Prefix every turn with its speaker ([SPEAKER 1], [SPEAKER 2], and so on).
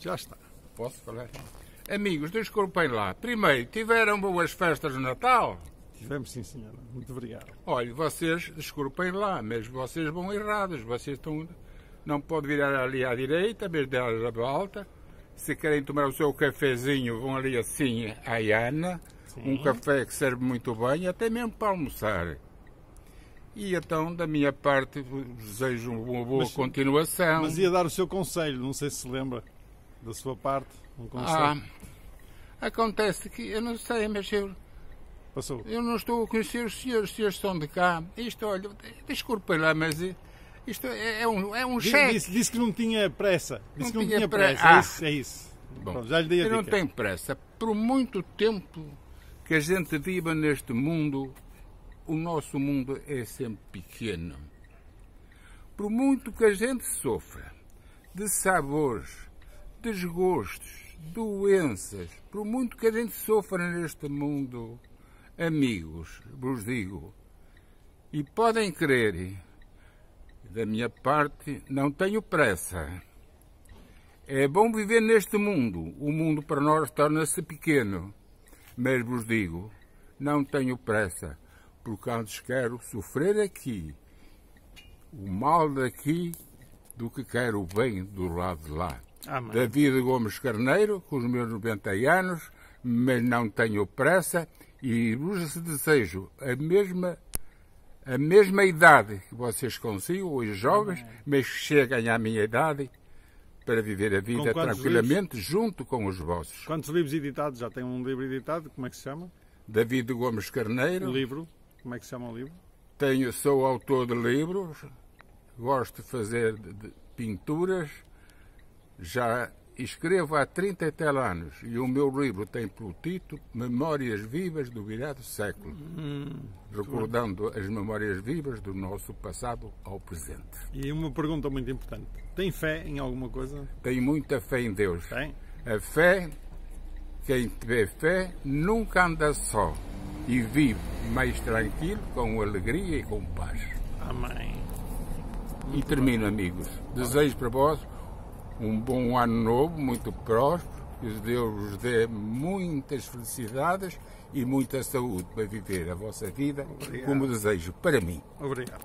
[SPEAKER 1] Já está.
[SPEAKER 2] Posso falar? Amigos, desculpem lá. Primeiro, tiveram boas festas de Natal?
[SPEAKER 1] Tivemos sim, senhora. Muito obrigado.
[SPEAKER 2] Olha, vocês, desculpem lá, mas vocês vão errados. Vocês estão. Não pode virar ali à direita, mas dar a volta. Se querem tomar o seu cafezinho, vão ali assim à Iana. Um café que serve muito bem, até mesmo para almoçar. E então, da minha parte, desejo uma boa
[SPEAKER 1] Mas-
[SPEAKER 2] continuação.
[SPEAKER 1] Mas ia dar o seu conselho, não sei se se lembra da sua parte. Um
[SPEAKER 2] Ah,
[SPEAKER 1] conselho.
[SPEAKER 2] acontece que eu não sei, mas eu,
[SPEAKER 1] Passou.
[SPEAKER 2] eu não estou a conhecer os senhores, os senhores estão de cá. Isto, olha, desculpem lá, mas isto é, é um, é um
[SPEAKER 1] Di-
[SPEAKER 2] cheque.
[SPEAKER 1] Disse, disse que não tinha pressa. Disse
[SPEAKER 2] Não
[SPEAKER 1] que não
[SPEAKER 2] tinha
[SPEAKER 1] tinha
[SPEAKER 2] pre-
[SPEAKER 1] pressa.
[SPEAKER 2] Ah.
[SPEAKER 1] É isso. É isso.
[SPEAKER 2] Bom,
[SPEAKER 1] já lhe dei a
[SPEAKER 2] eu não
[SPEAKER 1] dica.
[SPEAKER 2] tenho pressa. Por muito tempo que a gente viva neste mundo, o nosso mundo é sempre pequeno. Por muito que a gente sofra de sabores, desgostos, doenças, por muito que a gente sofra neste mundo, amigos, vos digo, e podem crer, da minha parte, não tenho pressa. É bom viver neste mundo. O mundo para nós torna-se pequeno. Mas vos digo, não tenho pressa, porque antes quero sofrer aqui o mal daqui do que quero o bem do lado de lá.
[SPEAKER 1] Amém.
[SPEAKER 2] David Gomes Carneiro, com os meus 90 anos, mas não tenho pressa e vos desejo a mesma, a mesma idade que vocês consigam, os jovens, mas que cheguem à minha idade para viver a vida tranquilamente junto com os vossos.
[SPEAKER 1] Quantos livros editados? Já tem um livro editado? Como é que se chama?
[SPEAKER 2] David Gomes
[SPEAKER 1] O
[SPEAKER 2] Carneiro,
[SPEAKER 1] livro? Como é que se chama o livro?
[SPEAKER 2] tenho, sou autor de livros, gosto de fazer de- de pinturas, já escrevo há 30 e tal anos e o meu livro tem pelo título Memórias Vivas do Virado Século, recordando as memórias vivas do nosso passado ao presente.
[SPEAKER 1] E uma pergunta muito importante. Tem fé em alguma coisa?
[SPEAKER 2] Tenho muita fé em Deus.
[SPEAKER 1] Tem?
[SPEAKER 2] A fé, quem tiver fé, nunca anda só e vive mais tranquilo, com alegria e com paz.
[SPEAKER 1] Amém.
[SPEAKER 2] E termino, amigos. Desejo para vós um bom ano novo, muito próspero, que Deus vos dê muitas felicidades e muita saúde para viver a vossa vida
[SPEAKER 1] Obrigado.
[SPEAKER 2] como desejo para mim.
[SPEAKER 1] Obrigado.